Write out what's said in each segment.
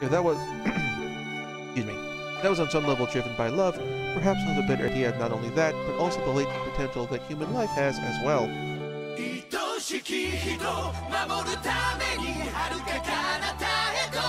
If that was... excuse me. That was on some level driven by love, perhaps with a better idea of not only that, but also the latent potential that human life has as well. 愛しき人守るために遥か彼方へと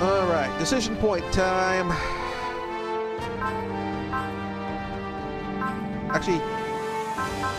Alright, decision point time. Actually,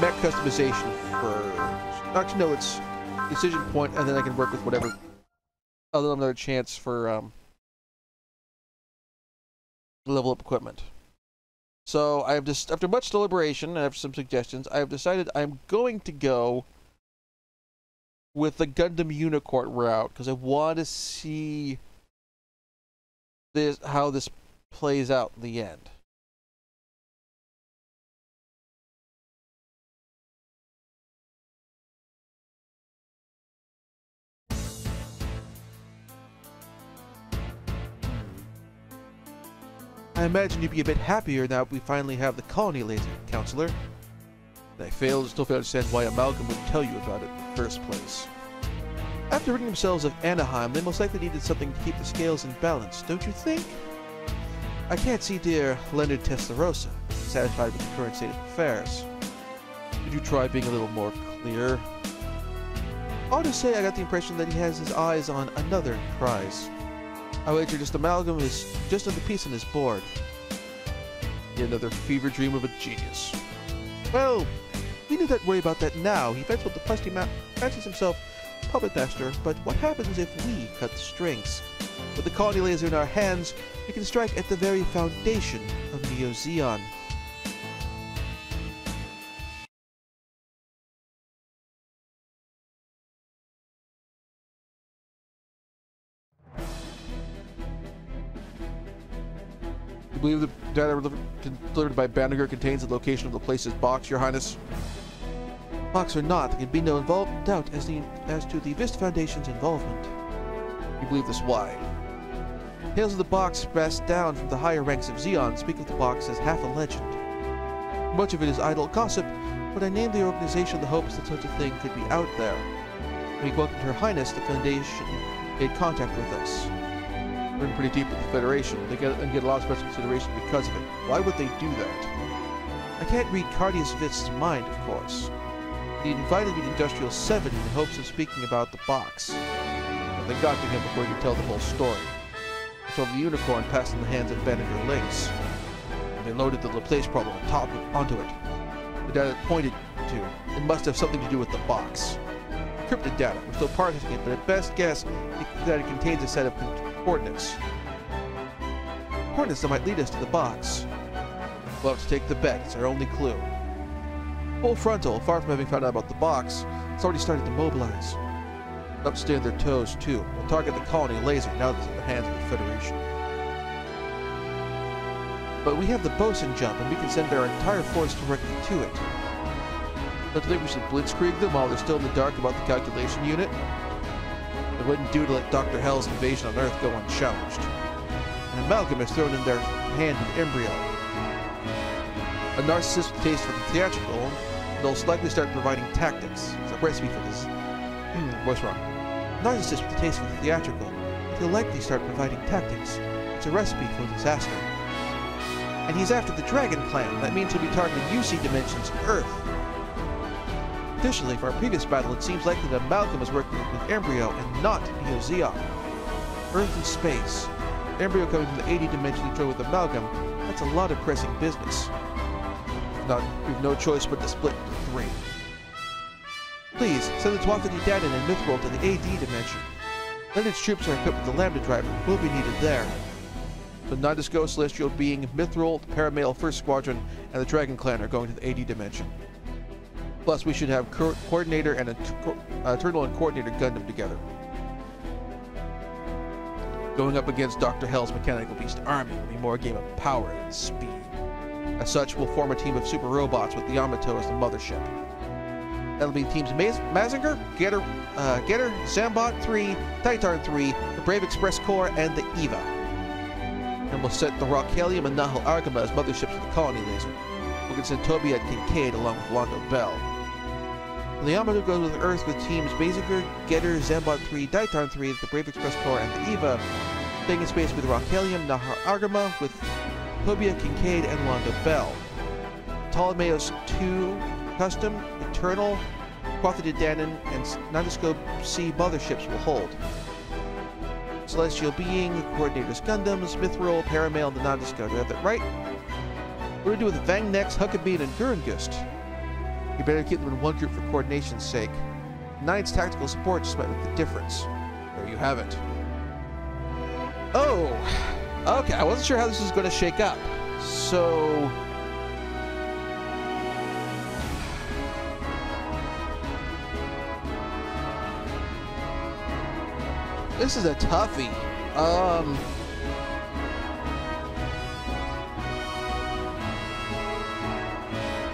mech customization first. Actually, no, it's decision point, and then I can work with whatever. I'll another chance for um, level up equipment. So I have just, after much deliberation and after some suggestions, I have decided I'm going to go with the Gundam Unicorn route because I want to see this how this plays out in the end. I imagine you'd be a bit happier now we finally have the colony laser, Counselor. I fail, still to understand why Amalgam would tell you about it in the first place. After ridding themselves of Anaheim, they most likely needed something to keep the scales in balance, don't you think? I can't see dear Leonard Testarossa satisfied with the current state of affairs. Did you try being a little more clear? Ought to say I got the impression that he has his eyes on another prize. I wager just amalgam is just another piece on his board. Yet another fever dream of a genius. Well, we need not worry about that now. He fancies the Pusty Map fancies himself puppet master, but what happens if we cut the strings? With the colony laser in our hands, we can strike at the very foundation of Neo Zeon. You believe the data delivered by Banagher contains the location of the place's box, Your Highness? Box or not, there can be no involved doubt as, the, as to the Vist Foundation's involvement. You believe this why? Tales of the box passed down from the higher ranks of Zeon speak of the box as half a legend. Much of it is idle gossip, but I named the organization in the hopes that such a thing could be out there. We welcomed Her Highness, the Foundation made contact with us. We're pretty deep with the Federation. They get, and get a lot of special consideration because of it. Why would they do that? I can't read Cardeas Vist's mind, of course. He invited me to Industrial 7 in hopes of speaking about the box. But they got to him before he could tell the whole story. I told the unicorn passed in the hands of Banagher Links. And they loaded the Laplace problem on top of, onto it. The data it pointed to, it must have something to do with the box. Encrypted data. We're still parsing it, but at best guess that it contains a set of coordinates. Coordinates that might lead us to the box. We'll have to take the bet. It's our only clue. Full frontal, far from having found out about the box, it's already started to mobilize. Up to stand their toes, too. We'll target the colony laser now that it's in the hands of the Federation. But we have the boson jump, and we can send our entire force directly to it. Don't think we should blitzkrieg them while they're still in the dark about the calculation unit? It wouldn't do to let Dr. Hell's invasion on Earth go unchallenged. An amalgam has thrown in their hand an embryo. A narcissist with taste for the theatrical, they'll likely start providing tactics. It's a recipe for this. Hmm, what's wrong? Narcissist with a taste for the theatrical, he'll likely start providing tactics. It's a recipe for disaster. And he's after the Dragon Clan. That means he'll be targeting UC Dimensions Earth. Additionally, for our previous battle, it seems likely that Malcolm is working with Embryo and not Neo Zeon. Earth and space. Embryo coming from the AD dimension to join with Amalgam, that's a lot of pressing business. Not, we've no choice but to split into three. Please, send the Tuatha De Danaan and Mithril to the AD dimension. Leonard's troops are equipped with the Lambda Driver, will be needed there. The Nadesico Celestial Being, Mithril, the First Squadron, and the Dragon Clan are going to the AD dimension. Plus, we should have co Coordinator and a uh, Turtle and Coordinator Gundam together. Going up against Dr. Hell's Mechanical Beast Army will be more a game of power and speed. As such, we'll form a team of super robots with the Yamato as the mothership. That'll be teams Maz Mazinger, Getter, uh, Getter, Zambot 3, Daitarn 3, the Brave Express Corps, and the EVA. And we'll set the Ra Cailum and Nahel Argama as motherships of the colony laser. Can send and Kincade along with Londo Bell. The Yamato goes with Earth with teams Mazinger, Getter, Zambot 3, Daitarn 3, the Brave Express Corps, and the EVA. Staying in space with Rockalium, Nahel Argama, with Tobia, Kincade, and Londo Bell. Ptolemaios 2, Custom, Eternal, Tuatha Danaan, and Nadesico C motherships will hold. Celestial Being, Coordinators Gundams, Mithril, Paramail, and the Nadesico. Do I have that right? What do we do with Vang Nex, Huckebein, and Grungust? You better keep them in one group for coordination's sake. Nine's tactical support just might make the difference. There you have it. Oh! Okay, I wasn't sure how this was going to shake up. So... This is a toughie. Um...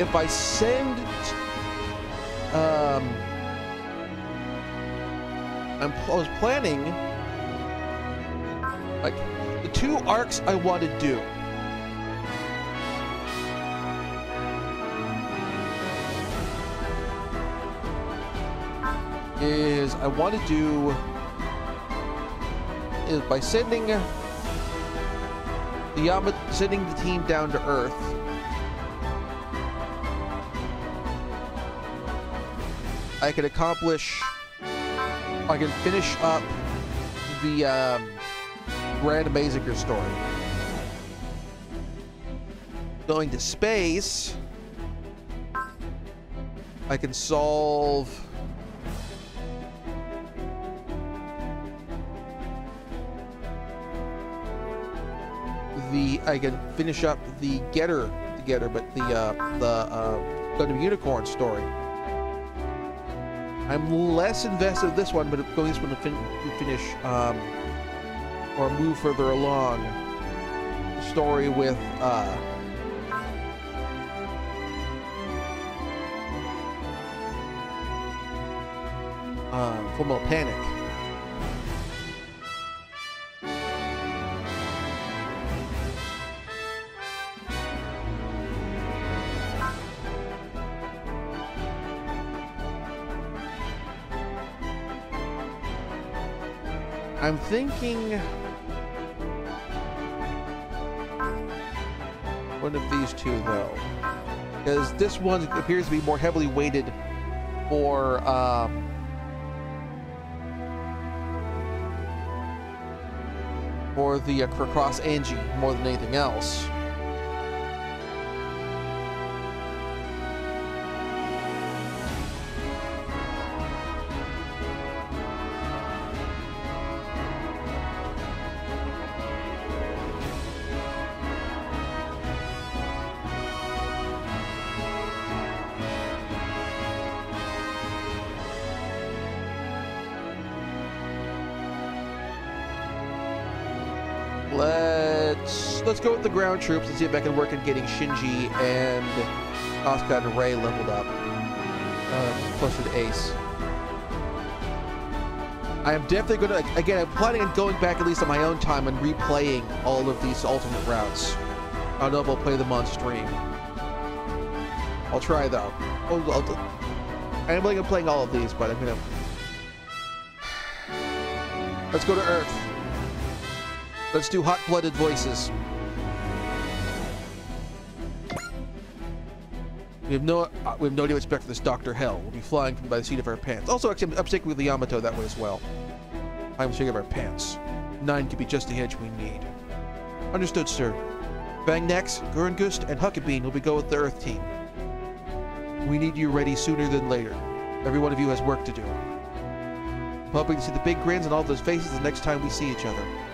If I send... Um... I'm, I was planning... Like, the two arcs I want to do. Is I want to do is by sending the Yama sending the team down to Earth. I can accomplish. I can finish up the um, Grand Amazinger story. Going to space, I can solve. the I can finish up the Getter, the Getter, but the uh, the uh, Gundam Unicorn story. I'm less invested in this one, but going this one to fin finish um, or move further along the story with uh, uh, Full Metal Panic. I'm thinking one of these two, though, because this one appears to be more heavily weighted for um, for the uh, Cross Ange more than anything else. Let's go with the ground troops and see if I can work on getting Shinji and Asuka and Rei leveled up. Uh, to Ace. I am definitely going to, again, I'm planning on going back at least on my own time and replaying all of these alternate routes. I don't know if I'll play them on stream. I'll try though. I'll, I'll, I am planning on playing all of these, but I'm going to... Let's go to Earth. Let's do hot-blooded voices. We have no uh, we have no idea what to expect for this Doctor Hell. We'll be flying by the seat of our pants. Also, actually, I'm sticking with the Yamato that way as well. I'm seat of our pants. Nine could be just the edge we need. Understood, sir. Vang Nex, Grungust, and Huckebein will be go with the Earth team. We need you ready sooner than later. Every one of you has work to do. I'm hoping to see the big grins on all those faces the next time we see each other.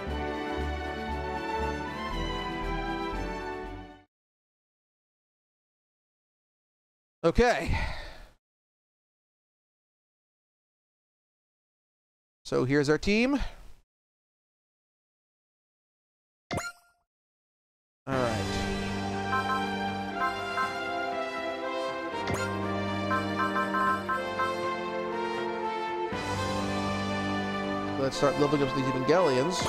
Okay. So here's our team. All right. Let's start leveling up these Evangelions.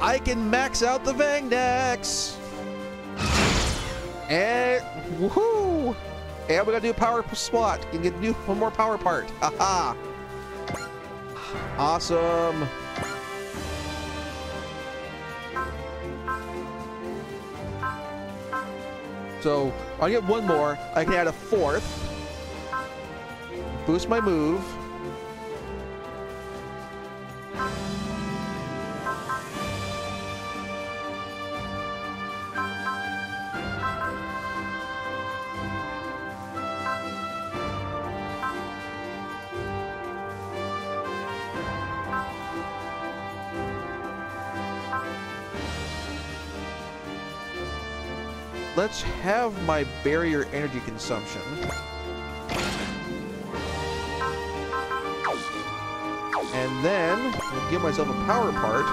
I can max out the Vangnex! And woohoo! And we gotta do a power spot. Can get new one more power part. Haha! awesome! So I get one more. I can add a fourth. Boost my move. Let's have my barrier energy consumption. And then I'll give myself a power part.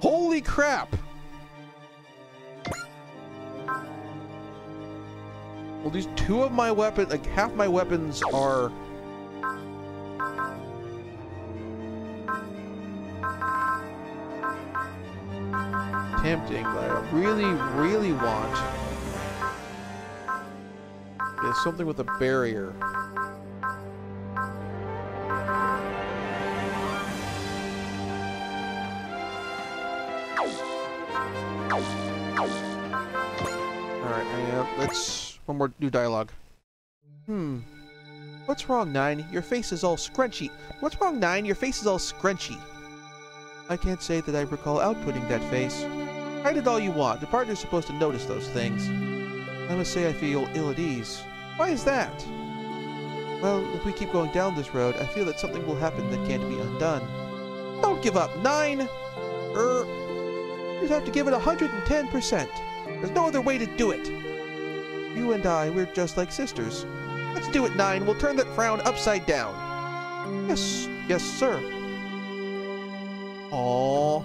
Holy crap! Well, these two of my weapons, like half my weapons are... Tempting, but I really, really want is something with a barrier. Alright, uh, let's one more new dialogue. Hmm. What's wrong, Nine? Your face is all scrunchy. What's wrong, Nine? Your face is all scrunchy. I can't say that I recall outputting that face. Hide it all you want. The partner's supposed to notice those things. I must say I feel ill at ease. Why is that? Well, if we keep going down this road, I feel that something will happen that can't be undone. Don't give up, Nine! Er, you just have to give it 110%. There's no other way to do it. You and I, we're just like sisters. Let's do it, Nine. We'll turn that frown upside down. Yes, yes, sir. Aww.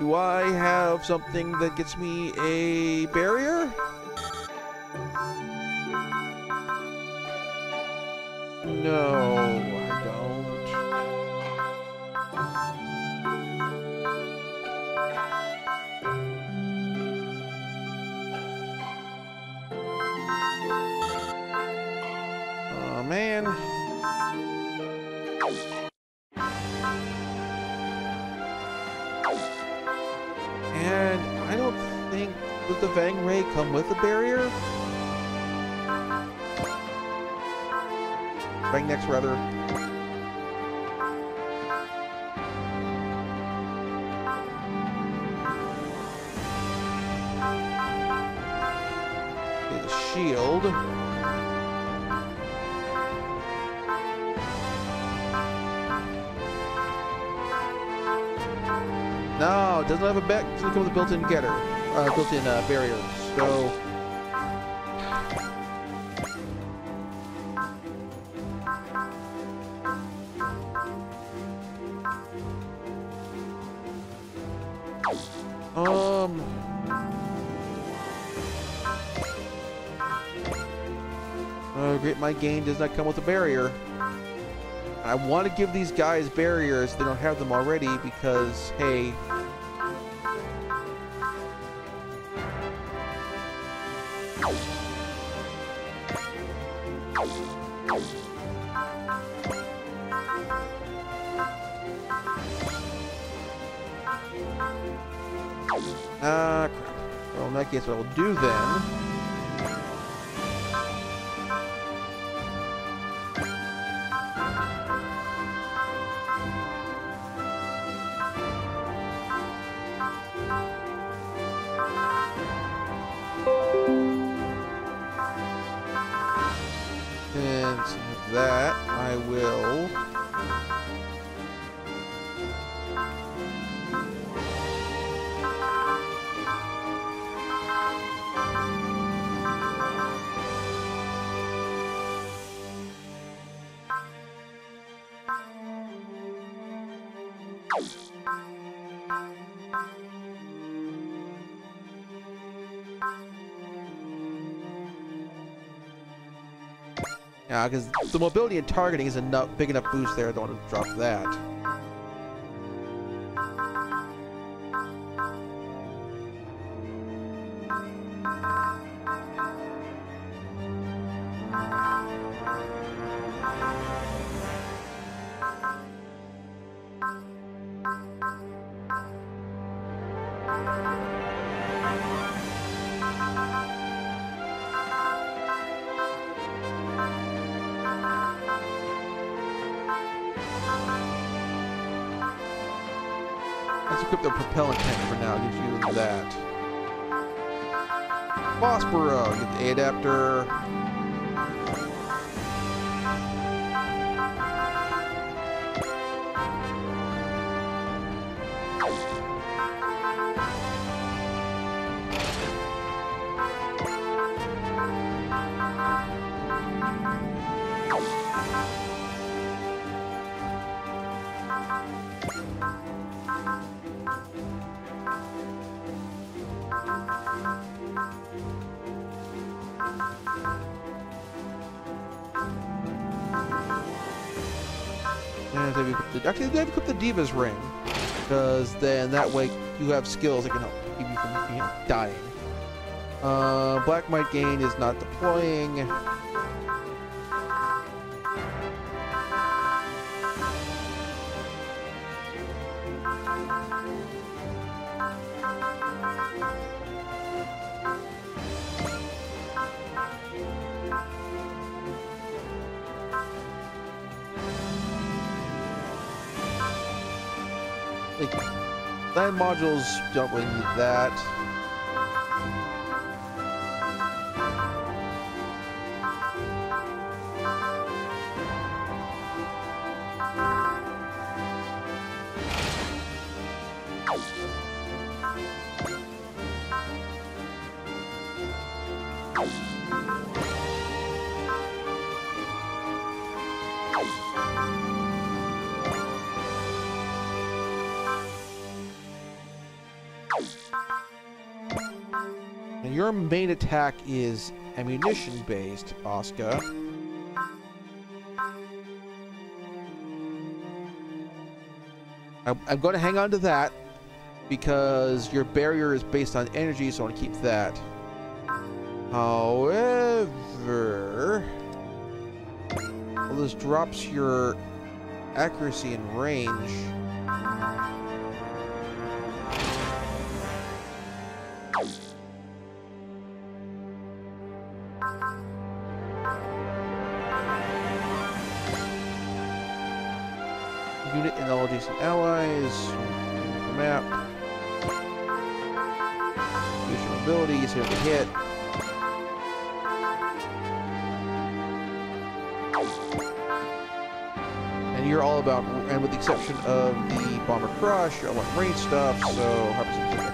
Do I have something that gets me a barrier? No. And I don't think, does the Vang Ray come with a barrier? Vangnex, rather. Okay, The shield. It doesn't have a back. It doesn't come with a built-in getter, uh, built-in uh, barrier. So. Um. Oh, great! My game does not come with a barrier. I want to give these guys barriers. They don't have them already because, hey... Ah, crap. Well, in that case, what I'll do then... Yeah, because the mobility and targeting is enough big enough boost there. I don't want to drop that. Let's equip the propellant tank for now. Gives you that. Phosphoro, get the adapter. And they've equipped the, actually, they've equipped the Diva's Ring. Because then that way you have skills that can help keep you from you know, dying. Uh, Black Might Gaine is not deploying. Like, land modules don't really need that. And your main attack is ammunition based, Oscar. I'm, I'm going to hang on to that because your barrier is based on energy, so I want to keep that. However, well, this drops your accuracy and range. Unit and allies. Map. Your abilities, hit the hit. And you're all about, and with the exception of the Bomber Crush, all about range stuff, so Harper's